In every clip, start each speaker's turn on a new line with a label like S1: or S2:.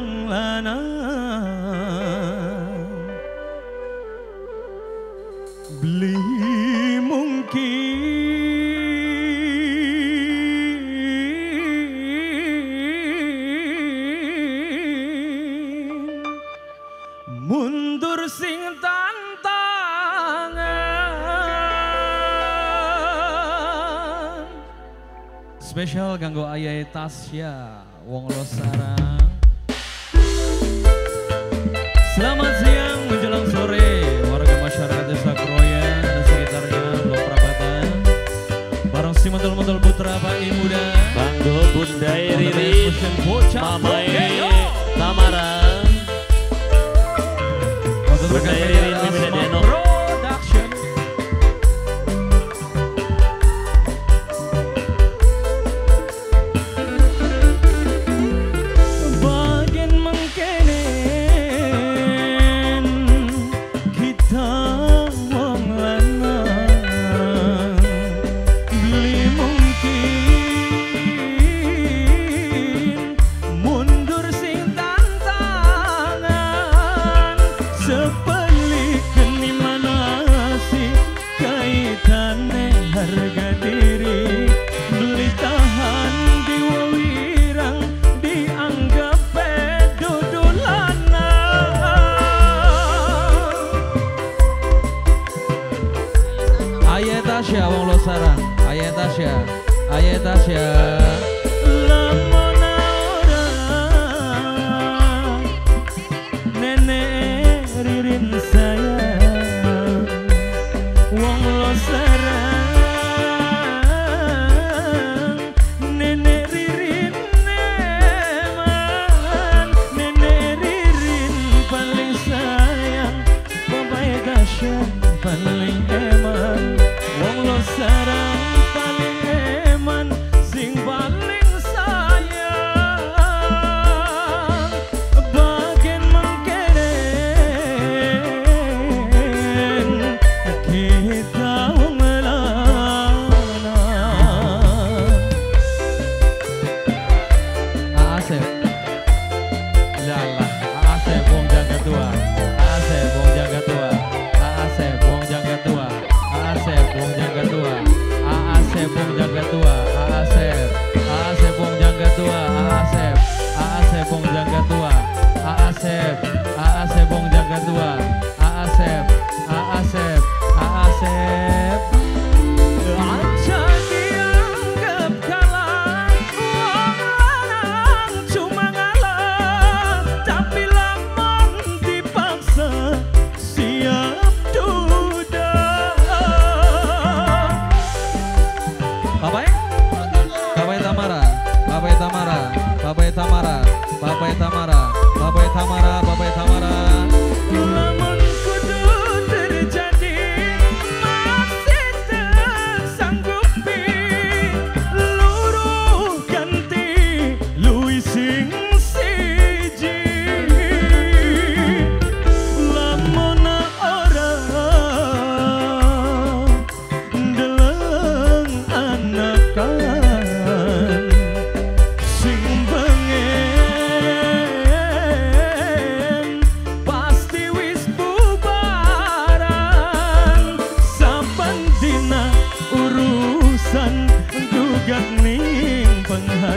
S1: يرضى beli mungkin. Mundur sing tantangan. Spesial ganggu ayah Tasya wong losarang Selamat siang menjelang sore. Warga masyarakat desa Kroya dan sekitarnya Blok Prapatan. Barang si mantel-mantel putra Pak Imuda.
S2: bang Bunda
S1: Iri, Tasya wong Losara. Aye Tasya. Aye Tasya. Nenek ririn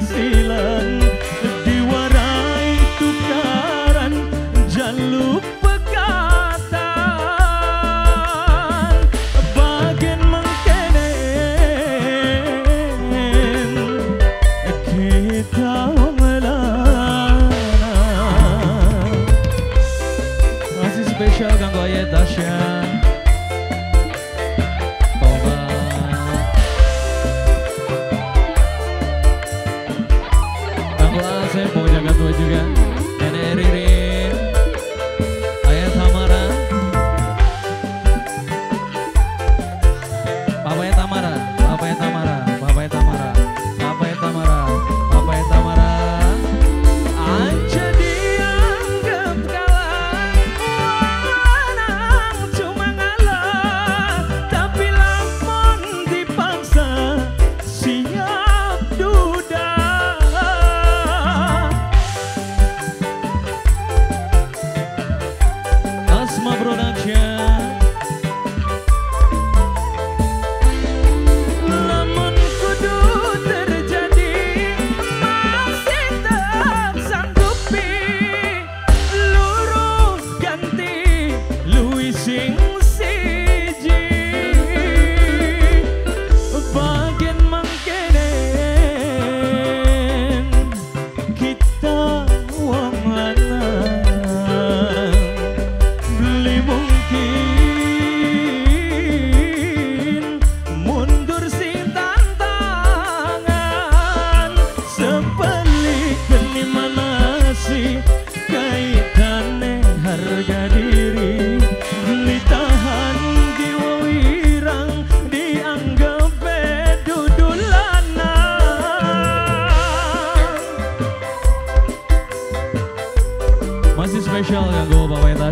S1: berhasilan Diwarai tukaran Jangan lupa kata Kita spesial ganggu ayat dasyat juga